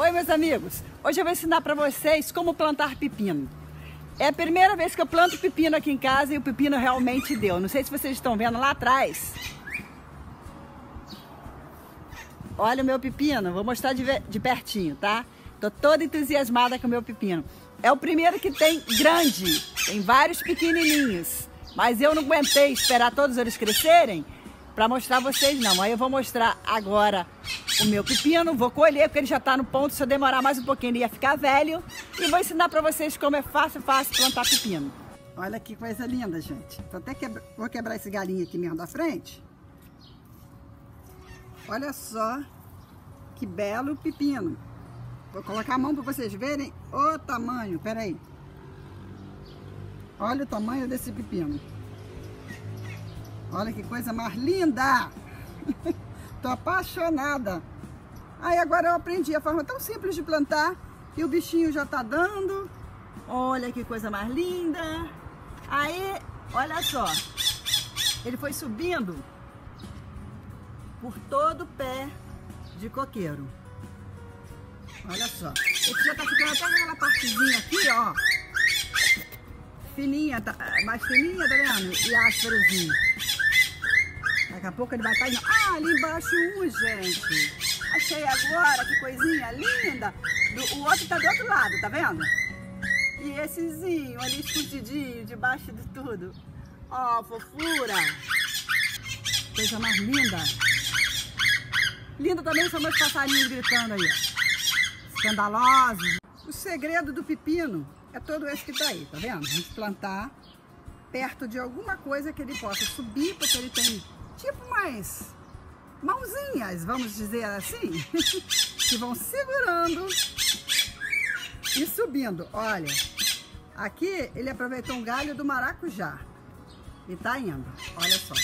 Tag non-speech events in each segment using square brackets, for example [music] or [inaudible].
Oi, meus amigos. Hoje eu vou ensinar para vocês como plantar pepino. É a primeira vez que eu planto pepino aqui em casa e o pepino realmente deu. Não sei se vocês estão vendo lá atrás. Olha o meu pepino, vou mostrar de, de pertinho, tá? Tô toda entusiasmada com o meu pepino. É o primeiro que tem grande, tem vários pequenininhos. Mas eu não aguentei esperar todos eles crescerem para mostrar vocês não. Aí eu vou mostrar agora o meu pepino, vou colher porque ele já está no ponto, se eu demorar mais um pouquinho ele ia ficar velho. E vou ensinar para vocês como é fácil, fácil plantar pepino. Olha que coisa linda, gente. Vou até quebra... vou quebrar esse galinho aqui mesmo da frente. Olha só que belo pepino. Vou colocar a mão para vocês verem o tamanho. Pera aí. Olha o tamanho desse pepino. Olha que coisa mais linda! [laughs] Tô apaixonada. Aí agora eu aprendi a forma tão simples de plantar e o bichinho já tá dando. Olha que coisa mais linda. Aí, olha só. Ele foi subindo por todo o pé de coqueiro. Olha só. Esse já tá ficando até aquela partezinha aqui, ó. Fininha, tá, mais fininha, tá vendo? E ásperozinho. Daqui a pouco ele vai estar indo. Ah, ali embaixo um, gente. Achei agora, que coisinha linda. Do, o outro tá do outro lado, tá vendo? E essezinho ali escondidinho, debaixo de tudo. Ó, oh, fofura. Coisa mais linda. Linda também são meus passarinhos gritando aí, ó. Escandalosos. O segredo do pepino é todo esse que tá aí, tá vendo? A gente plantar perto de alguma coisa que ele possa subir, porque ele tem mãozinhas, vamos dizer assim, [laughs] que vão segurando e subindo. Olha, aqui ele aproveitou um galho do maracujá e tá indo, olha só.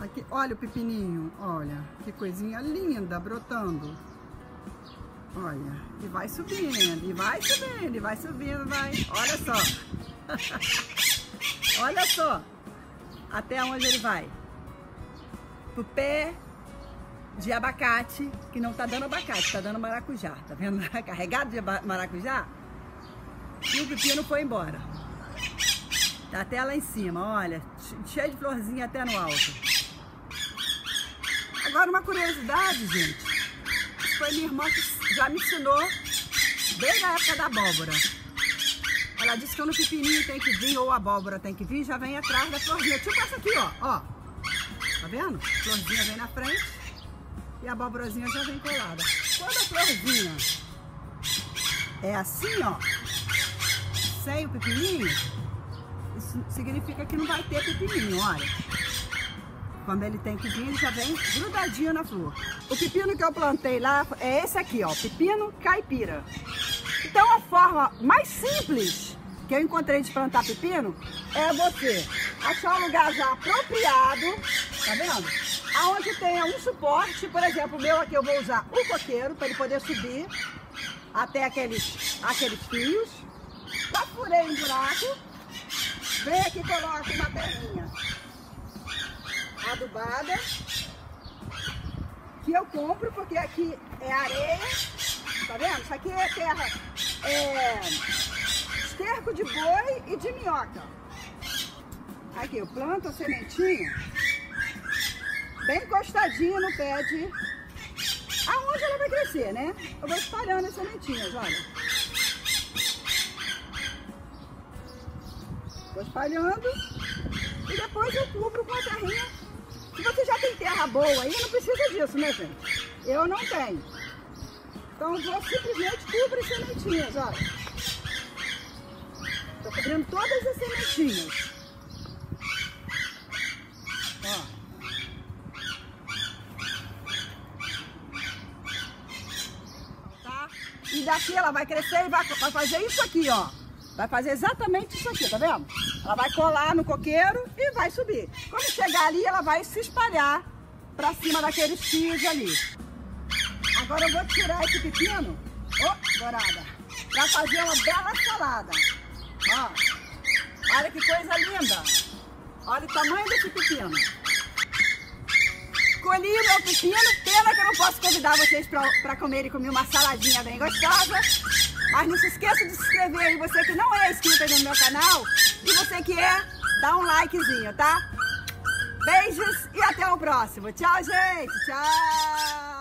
Aqui, olha o pepininho, olha, que coisinha linda brotando. Olha, e vai subindo, e vai subindo, e vai subindo, vai. Olha só. [laughs] olha só. Até onde ele vai? Pro pé de abacate, que não tá dando abacate, tá dando maracujá. Tá vendo? [laughs] Carregado de maracujá. E o pepino foi embora. Tá até lá em cima, olha. Cheio de florzinha até no alto. Agora uma curiosidade, gente. Foi minha irmã que já me ensinou desde a época da abóbora. Ela disse que quando o pepininho tem que vir, ou a abóbora tem que vir, já vem atrás da florzinha. Tipo essa aqui, ó. ó. Tá vendo? A florzinha vem na frente e a abóborazinha já vem colada. Quando a florzinha é assim, ó, sem o pepininho, isso significa que não vai ter pepininho, olha. Quando ele tem que vir, ele já vem grudadinho na flor. O pepino que eu plantei lá é esse aqui, ó, pepino caipira. Então a forma mais simples que eu encontrei de plantar pepino é você achar um lugar já apropriado, tá vendo? Aonde tenha um suporte, por exemplo, o meu aqui eu vou usar o coqueiro para ele poder subir até aqueles, aqueles fios. Já furei um buraco, vem aqui e coloco uma terrinha adubada, que eu compro porque aqui é areia, tá vendo? Isso aqui é terra, é, esterco de boi e de minhoca. Aqui, eu planto a sementinha bem encostadinha no pé de... Aonde ela vai crescer, né? Eu vou espalhando as sementinhas, olha. Vou espalhando e depois eu cubro com a terrinha. Se você já tem terra boa aí, não precisa disso, né, gente? Eu não tenho. Então eu vou simplesmente cobrir sementinhas, olha. Cobrindo todas as sementinhas. Ó. Tá? E daqui ela vai crescer e vai, vai fazer isso aqui, ó. Vai fazer exatamente isso aqui, tá vendo? Ela vai colar no coqueiro e vai subir. Quando chegar ali, ela vai se espalhar pra cima daqueles fios ali. Agora eu vou tirar esse pepino, ó, oh, dourada, pra fazer uma bela salada. Ó, olha que coisa linda. Olha o tamanho desse pepino. Colhi meu pepino, pena que eu não posso convidar vocês para comerem comigo uma saladinha bem gostosa. Mas não se esqueça de se inscrever aí, você que não é inscrito no meu canal. E você que é, dá um likezinho, tá? Beijos e até o próximo. Tchau, gente. Tchau.